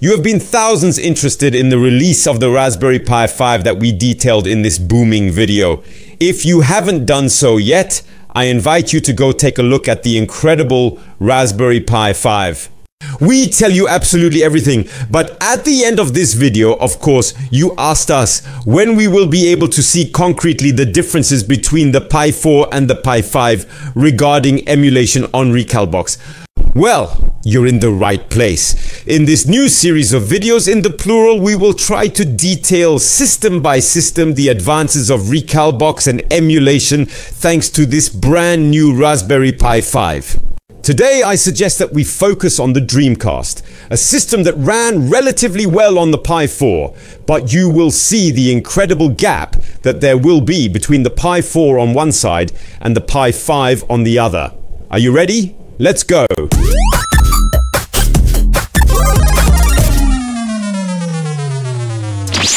You have been thousands interested in the release of the Raspberry Pi 5 that we detailed in this booming video. If you haven't done so yet, I invite you to go take a look at the incredible Raspberry Pi 5. We tell you absolutely everything, but at the end of this video, of course, you asked us when we will be able to see concretely the differences between the Pi 4 and the Pi 5 regarding emulation on Recalbox. Well, you're in the right place. In this new series of videos in the plural, we will try to detail system by system the advances of Recalbox and emulation thanks to this brand new Raspberry Pi 5. Today I suggest that we focus on the Dreamcast, a system that ran relatively well on the Pi 4, but you will see the incredible gap that there will be between the Pi 4 on one side and the Pi 5 on the other. Are you ready? Let's go!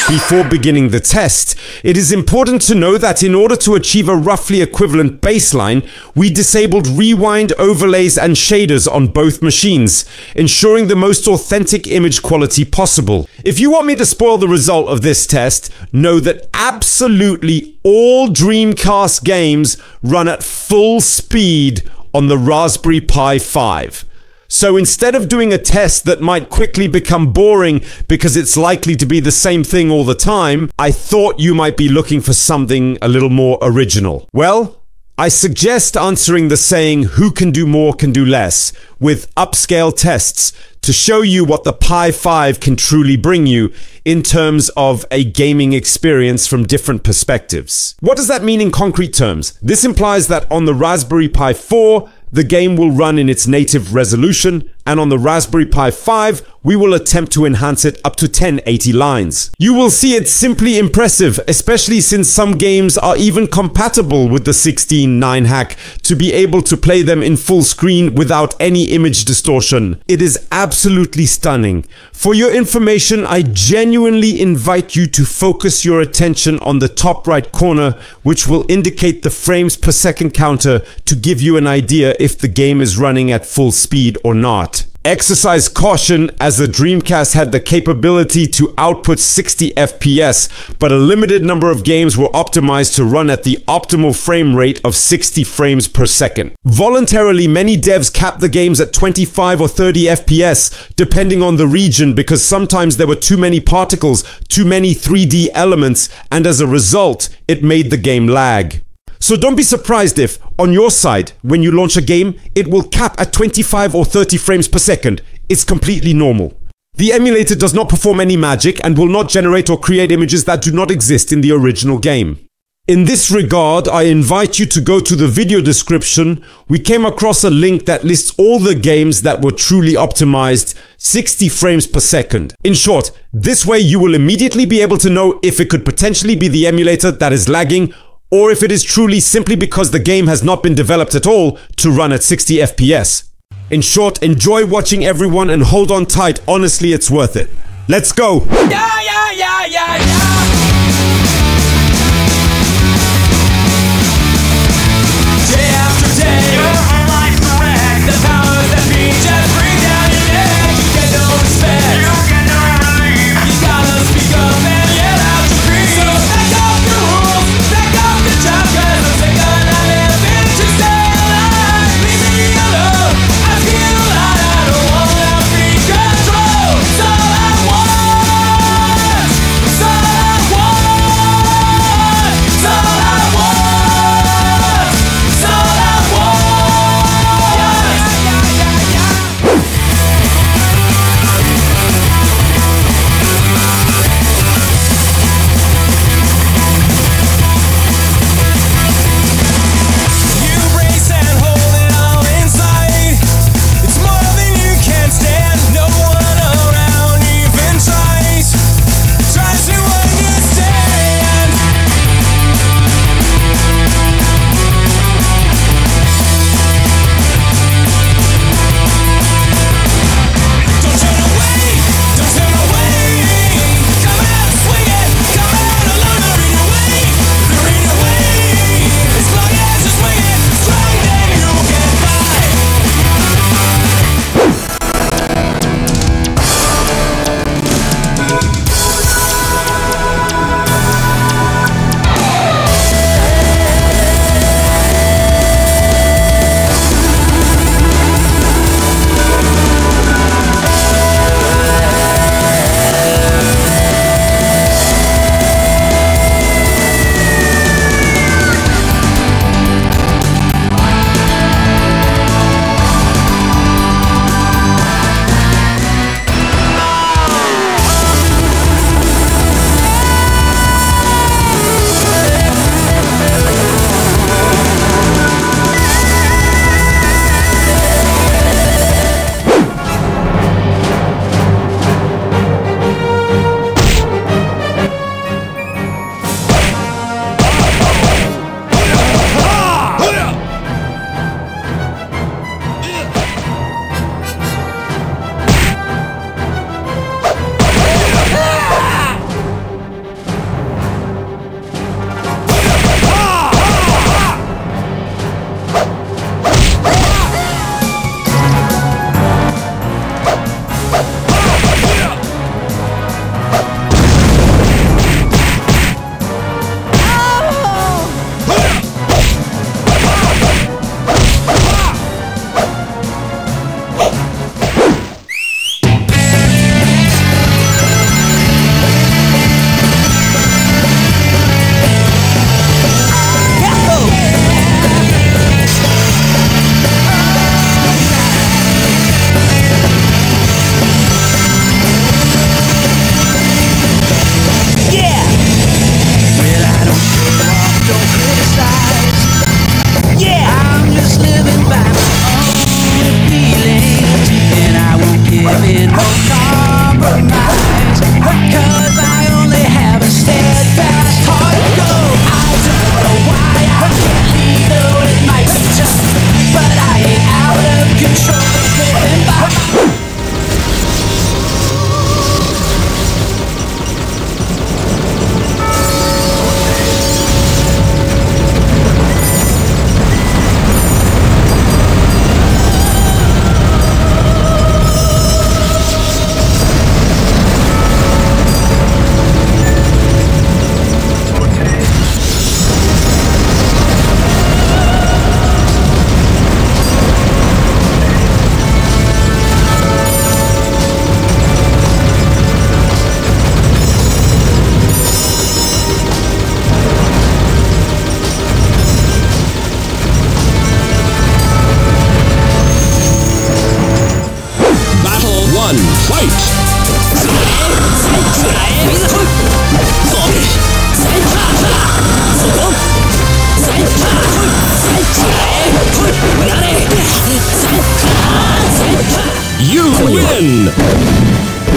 Before beginning the test, it is important to know that in order to achieve a roughly equivalent baseline, we disabled rewind, overlays and shaders on both machines, ensuring the most authentic image quality possible. If you want me to spoil the result of this test, know that absolutely all Dreamcast games run at full speed on the Raspberry Pi 5. So instead of doing a test that might quickly become boring because it's likely to be the same thing all the time, I thought you might be looking for something a little more original. Well, I suggest answering the saying, who can do more can do less, with upscale tests to show you what the Pi 5 can truly bring you in terms of a gaming experience from different perspectives. What does that mean in concrete terms? This implies that on the Raspberry Pi 4, the game will run in its native resolution, and on the Raspberry Pi 5, we will attempt to enhance it up to 1080 lines. You will see it's simply impressive, especially since some games are even compatible with the 16.9 hack to be able to play them in full screen without any image distortion. It is absolutely stunning. For your information, I genuinely invite you to focus your attention on the top right corner, which will indicate the frames per second counter to give you an idea if the game is running at full speed or not. Exercise caution as the Dreamcast had the capability to output 60 FPS, but a limited number of games were optimized to run at the optimal frame rate of 60 frames per second. Voluntarily, many devs capped the games at 25 or 30 FPS, depending on the region, because sometimes there were too many particles, too many 3D elements, and as a result, it made the game lag. So don't be surprised if, on your side, when you launch a game, it will cap at 25 or 30 frames per second. It's completely normal. The emulator does not perform any magic and will not generate or create images that do not exist in the original game. In this regard, I invite you to go to the video description. We came across a link that lists all the games that were truly optimized 60 frames per second. In short, this way you will immediately be able to know if it could potentially be the emulator that is lagging or if it is truly simply because the game has not been developed at all to run at 60 FPS. In short, enjoy watching everyone and hold on tight, honestly it's worth it. Let's go! Yeah, yeah, yeah,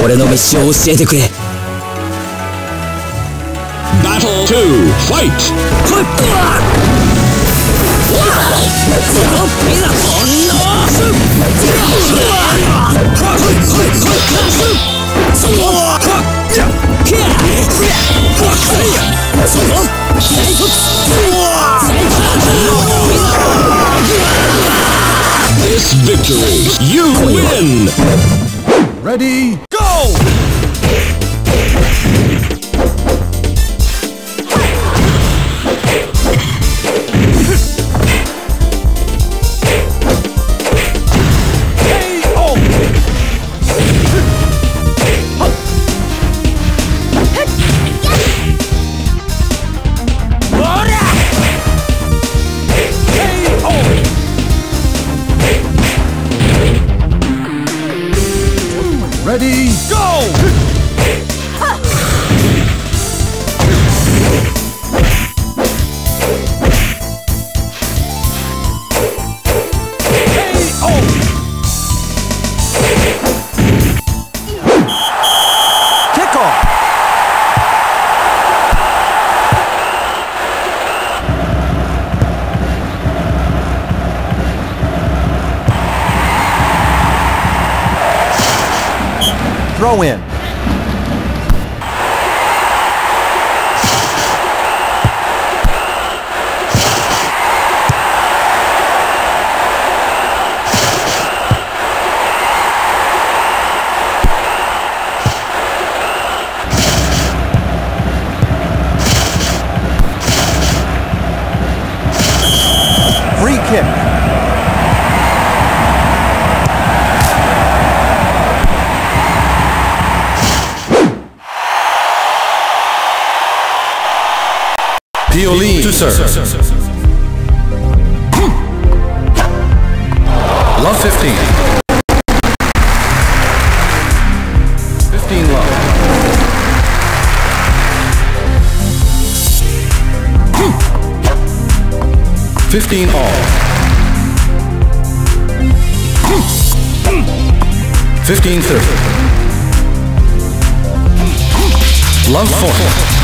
俺の。ミッシを教えてくれ。Ready, go! Throw in. To serve. Hmm. Love 15. 15 love. Hmm. Fifteen all. Hmm. Fifteen thirty. Love forty.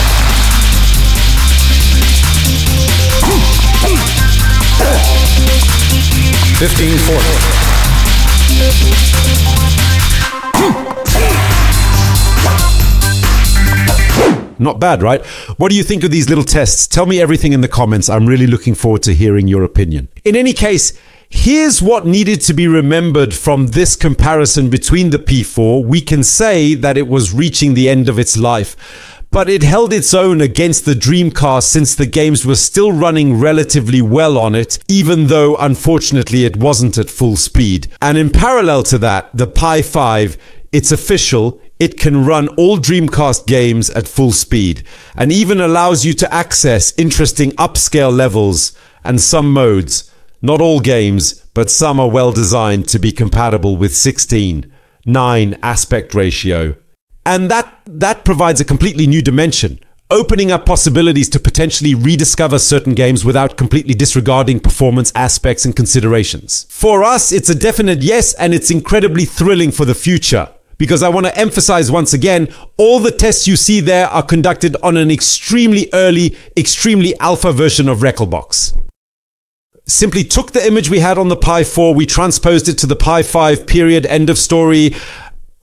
Fifteen forty. Not bad, right? What do you think of these little tests? Tell me everything in the comments. I'm really looking forward to hearing your opinion. In any case, here's what needed to be remembered from this comparison between the P4. We can say that it was reaching the end of its life. But it held its own against the Dreamcast since the games were still running relatively well on it, even though unfortunately it wasn't at full speed. And in parallel to that, the Pi 5 it's official. It can run all Dreamcast games at full speed and even allows you to access interesting upscale levels and some modes. Not all games, but some are well designed to be compatible with 16, 9 aspect ratio. And that, that provides a completely new dimension, opening up possibilities to potentially rediscover certain games without completely disregarding performance aspects and considerations. For us, it's a definite yes, and it's incredibly thrilling for the future. Because I want to emphasize once again, all the tests you see there are conducted on an extremely early, extremely alpha version of Recalbox simply took the image we had on the Pi 4, we transposed it to the Pi 5 period, end of story.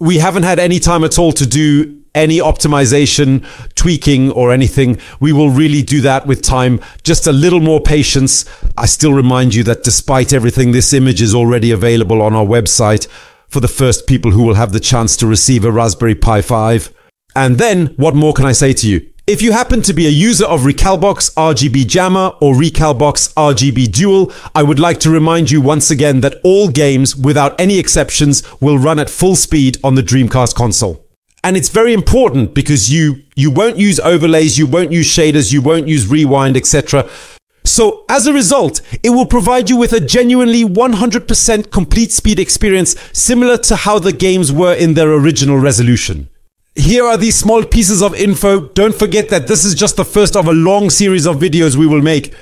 We haven't had any time at all to do any optimization, tweaking, or anything. We will really do that with time. Just a little more patience. I still remind you that despite everything, this image is already available on our website for the first people who will have the chance to receive a Raspberry Pi 5. And then, what more can I say to you? If you happen to be a user of Recalbox RGB JAMMA or Recalbox RGB Dual, I would like to remind you once again that all games, without any exceptions, will run at full speed on the Dreamcast console. And it's very important because you you won't use overlays, you won't use shaders, you won't use rewind, etc. So, as a result, it will provide you with a genuinely 100% complete speed experience similar to how the games were in their original resolution. Here are these small pieces of info. Don't forget that this is just the first of a long series of videos we will make.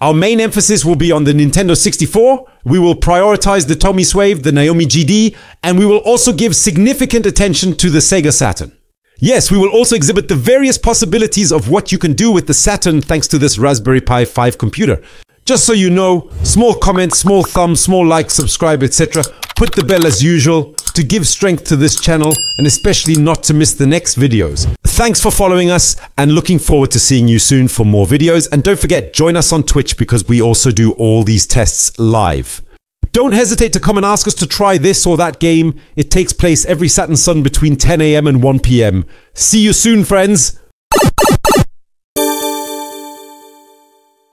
Our main emphasis will be on the Nintendo 64. We will prioritize the Atomiswave, the Naomi GD, and we will also give significant attention to the Sega Saturn. Yes, we will also exhibit the various possibilities of what you can do with the Saturn thanks to this Raspberry Pi 5 computer. Just so you know, small comments, small thumbs, small likes, subscribe, etc. Put the bell as usual to give strength to this channel and especially not to miss the next videos. Thanks for following us and looking forward to seeing you soon for more videos. And don't forget, join us on Twitch because we also do all these tests live. Don't hesitate to come and ask us to try this or that game. It takes place every Saturn Sun between 10am and 1pm. See you soon, friends!